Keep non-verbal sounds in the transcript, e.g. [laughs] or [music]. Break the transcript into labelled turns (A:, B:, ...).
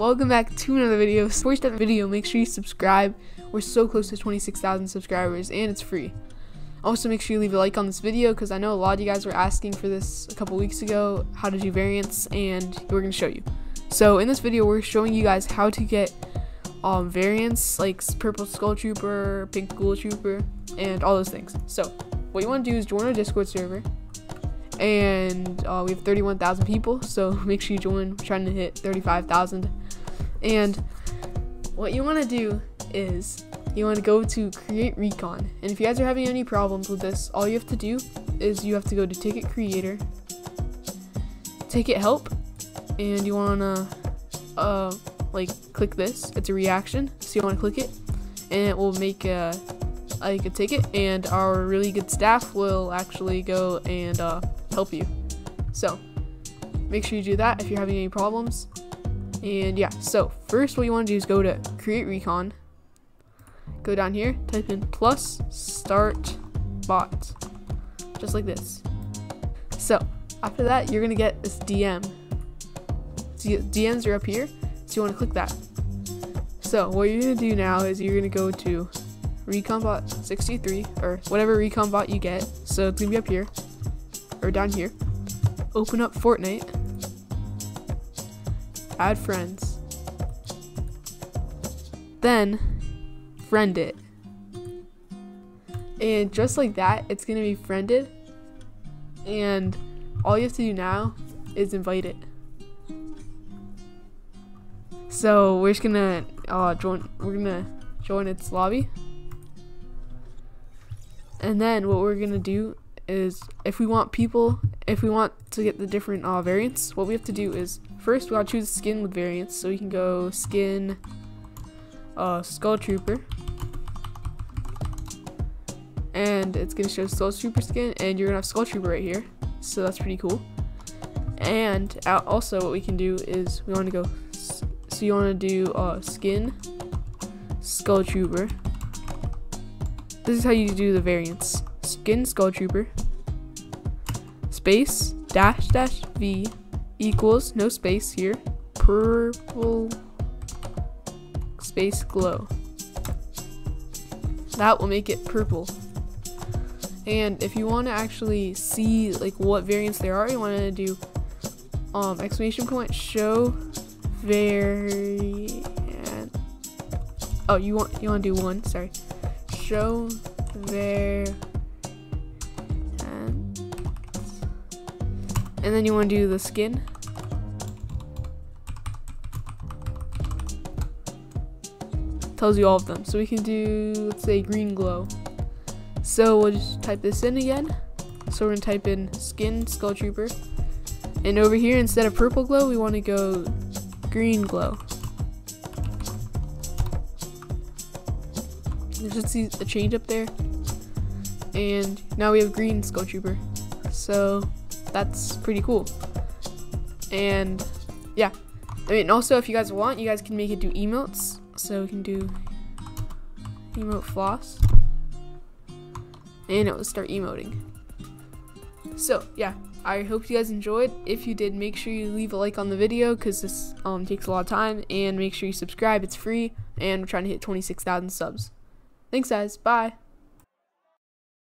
A: welcome back to another video. Before you the video, make sure you subscribe. We're so close to 26,000 subscribers and it's free. Also, make sure you leave a like on this video because I know a lot of you guys were asking for this a couple weeks ago, how to do variants, and we're going to show you. So in this video, we're showing you guys how to get um, variants like Purple Skull Trooper, Pink Ghoul Trooper, and all those things. So what you want to do is join our Discord server and uh, we have 31,000 people. So [laughs] make sure you join. We're trying to hit 35,000. And what you want to do is you want to go to create recon. And if you guys are having any problems with this, all you have to do is you have to go to ticket creator, ticket help, and you want to uh like click this. It's a reaction, so you want to click it, and it will make a like a ticket, and our really good staff will actually go and uh, help you. So make sure you do that if you're having any problems. And yeah, so first what you want to do is go to create recon. Go down here, type in plus start bot. Just like this. So after that, you're gonna get this DM. DMs are up here, so you want to click that. So what you're gonna do now is you're gonna go to ReconBot 63 or whatever ReconBot you get. So it's gonna be up here or down here. Open up Fortnite. Add friends. Then friend it. And just like that, it's gonna be friended. And all you have to do now is invite it. So we're just gonna uh, join. We're gonna join its lobby. And then what we're gonna do is if we want people, if we want to get the different uh, variants, what we have to do is first we gotta choose skin with variants. So we can go skin uh, Skull Trooper. And it's gonna show Skull Trooper skin, and you're gonna have Skull Trooper right here. So that's pretty cool. And also, what we can do is we want to go. So you want to do uh, skin Skull Trooper. This is how you do the variants. Skin Skull Trooper. Space dash dash V equals no space here. Purple space glow. That will make it purple. And if you want to actually see like what variants there are, you want to do um exclamation point show variant. Oh, you want you want to do one? Sorry. Show variant. And then you want to do the skin. Tells you all of them. So we can do, let's say, green glow. So we'll just type this in again. So we're going to type in skin skull trooper. And over here, instead of purple glow, we want to go green glow. You should see a change up there. And now we have green skull trooper. So that's pretty cool. And yeah. I mean, also, if you guys want, you guys can make it do emotes. So we can do emote floss. And it will start emoting. So, yeah. I hope you guys enjoyed. If you did, make sure you leave a like on the video because this um, takes a lot of time. And make sure you subscribe. It's free. And we're trying to hit 26,000 subs. Thanks, guys. Bye.